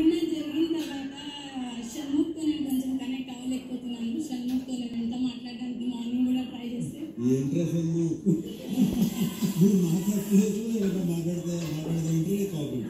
నిన్న జరిగిన తర్వాత షణ్ముఖ్తో నేను కొంచెం కనెక్ట్ అవ్వలేకపోతున్నాను. షణ్ముఖ్తో నేను ఎంత మాట్లాడడానికి మార్నింగ్ కూడా ట్రై చేస్తే. ఏంట్రా అసలు నువ్వు మాట్లాడలేదు ఏదో మాట్లాడితే మాట్లాడదంటే కాకుండా